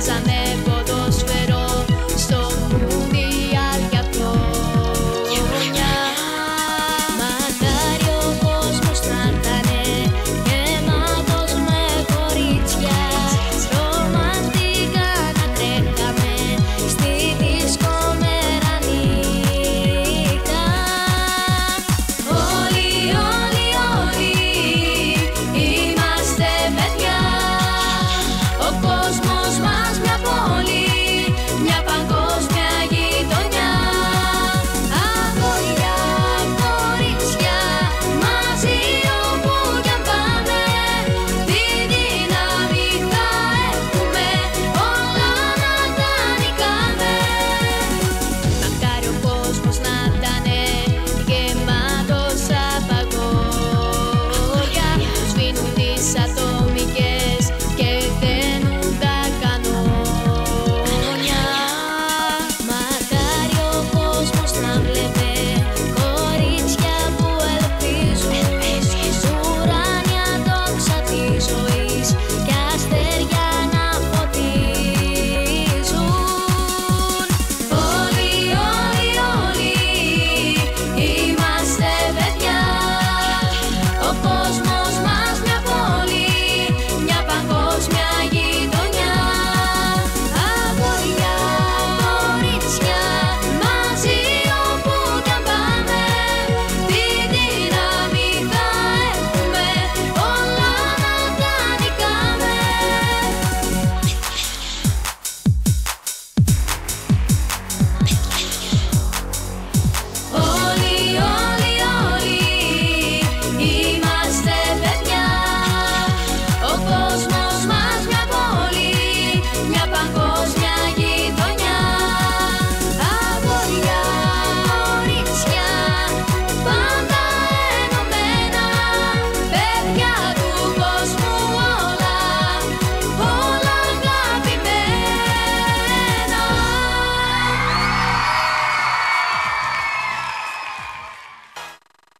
目覚め